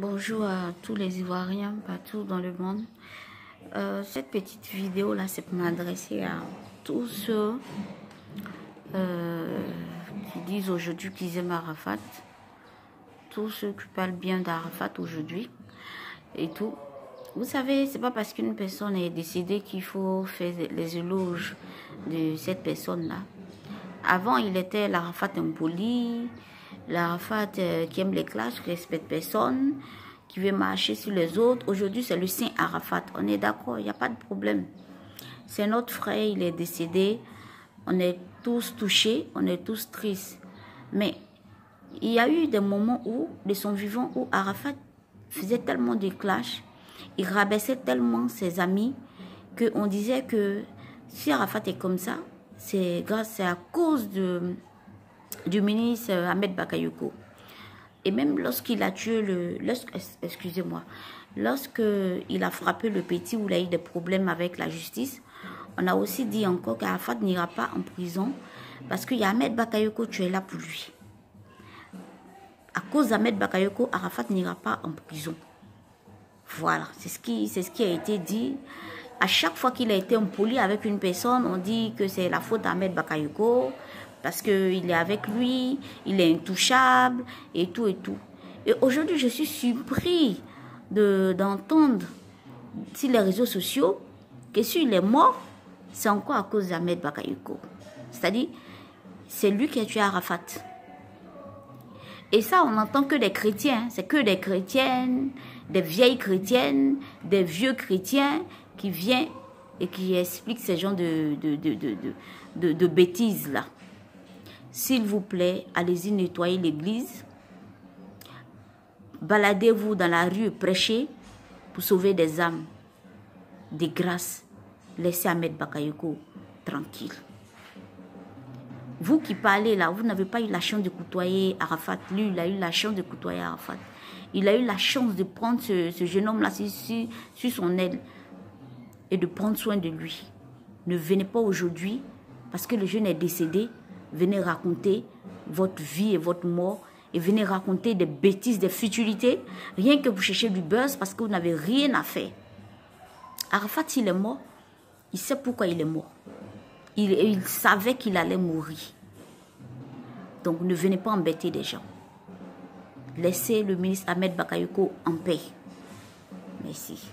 Bonjour à tous les Ivoiriens partout dans le monde. Euh, cette petite vidéo là, c'est pour m'adresser à tous ceux euh, qui disent aujourd'hui qu'ils aiment Arafat, tous ceux qui parlent bien d'Arafat aujourd'hui et tout. Vous savez, c'est pas parce qu'une personne est décédée qu'il faut faire les éloges de cette personne là. Avant, il était l'Arafat impoli, l'Arafat euh, qui aime les classes, qui respecte personne, qui veut marcher sur les autres. Aujourd'hui, c'est le Saint Arafat. On est d'accord, il n'y a pas de problème. C'est notre frère, il est décédé. On est tous touchés, on est tous tristes. Mais il y a eu des moments où, de son vivant, où Arafat faisait tellement de clash, il rabaissait tellement ses amis, qu'on disait que si Arafat est comme ça, c'est grâce, c'est à cause de, du ministre Ahmed Bakayoko. Et même lorsqu'il a tué le... Excusez-moi. Lorsqu'il a frappé le petit où il a eu des problèmes avec la justice, on a aussi dit encore qu'Arafat n'ira pas en prison parce qu'il Ahmed Bakayoko, tu es là pour lui. À cause d'Ahmed Bakayoko, Arafat n'ira pas en prison. Voilà, c'est ce, qui, ce qui a été dit. À chaque fois qu'il a été impoli avec une personne, on dit que c'est la faute d'Ahmed Bakayoko parce qu'il est avec lui, il est intouchable et tout et tout. Et aujourd'hui, je suis surpris d'entendre sur les réseaux sociaux que s'il est mort, c'est encore à cause d'Ahmed Bakayoko. C'est-à-dire, c'est lui qui a tué Arafat. Et ça, on n'entend que des chrétiens. C'est que des chrétiennes, des vieilles chrétiennes, des vieux chrétiens qui viennent et qui expliquent ces genres de, de, de, de bêtises là. S'il vous plaît, allez-y nettoyer l'église. Baladez-vous dans la rue, prêchez pour sauver des âmes, des grâces. Laissez Ahmed Bakayoko tranquille. Vous qui parlez là, vous n'avez pas eu la chance de côtoyer Arafat. Lui, il a eu la chance de côtoyer Arafat. Il a eu la chance de prendre ce, jeune homme-là sur son aile et de prendre soin de lui. Ne venez pas aujourd'hui parce que le jeune est décédé venez raconter votre vie et votre mort et venez raconter des bêtises, des futilités, rien que vous cherchez du buzz parce que vous n'avez rien à faire. Arafat, il est mort, il sait pourquoi il est mort. Il, il savait qu'il allait mourir. Donc ne venez pas embêter des gens. Laissez le ministre Ahmed Bakayoko en paix. Merci.